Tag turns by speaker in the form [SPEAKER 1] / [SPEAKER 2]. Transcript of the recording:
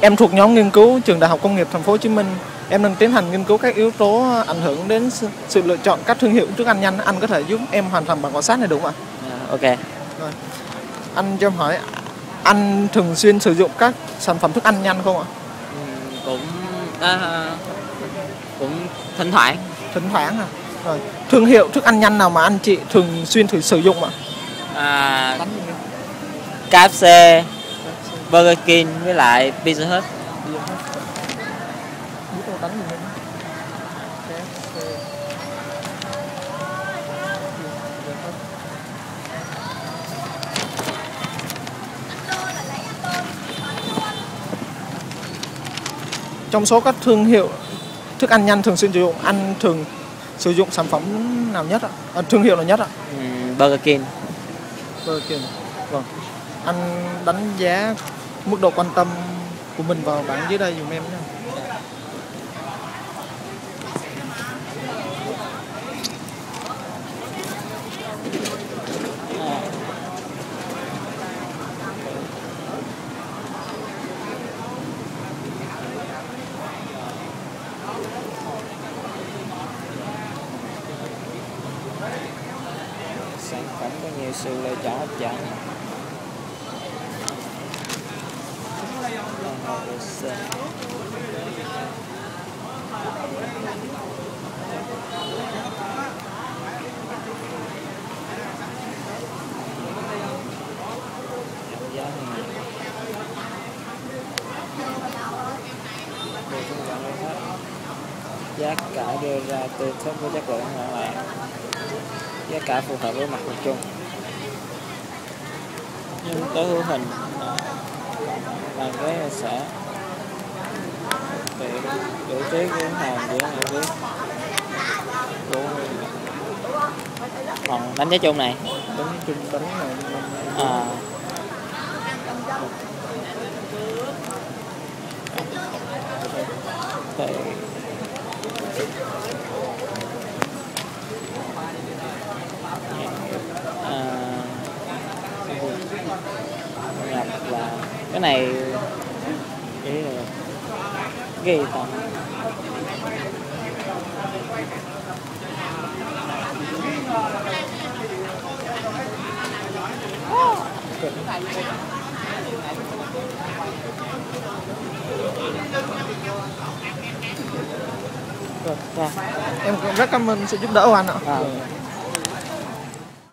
[SPEAKER 1] em thuộc nhóm nghiên cứu trường Đại học Công nghiệp Thành phố Hồ Chí Minh. Em đang tiến hành nghiên cứu các yếu tố ảnh hưởng đến sự, lựa chọn các thương hiệu thức ăn nhanh. Anh có thể giúp em hoàn thành bằng khảo sát này đúng không ạ?
[SPEAKER 2] À, ok.
[SPEAKER 1] Anh cho em hỏi anh thường xuyên sử dụng các sản phẩm thức ăn nhanh không ạ?
[SPEAKER 2] Ừ, cũng à, cũng thỉnh thoảng.
[SPEAKER 1] Thỉnh thoảng à. Rồi, thương hiệu thức ăn nhanh nào mà anh chị thường xuyên thử sử dụng ạ?
[SPEAKER 2] À, KFC, Burger King với lại Pizza Hut.
[SPEAKER 1] Trong số các thương hiệu thức ăn nhanh thường xuyên sử dụng, anh thường sử dụng sản phẩm nào nhất ạ? À, thương hiệu nào nhất ạ?
[SPEAKER 2] Ừ, Burger King.
[SPEAKER 1] Burger King. Vâng. Anh đánh giá mức độ quan tâm của mình vào bảng dưới đây dùm em nhé.
[SPEAKER 2] Sản phẩm có nhiều sự lựa chọn hấp dẫn. Giá hết giá cả đưa ra tươi thấp với chất lượng hoàn lại giá cả phù hợp với mặt bằng chung. Nhưng tới hữu hình bàn ghế sẽ vị vị trí của hàng giữa biết của còn đánh giá chung này.
[SPEAKER 1] Đánh chung đánh này
[SPEAKER 2] à, thì à, nhập là cái này cái là ghi tầm
[SPEAKER 1] Em cũng rất cảm ơn sự giúp đỡ của anh ạ.
[SPEAKER 2] à,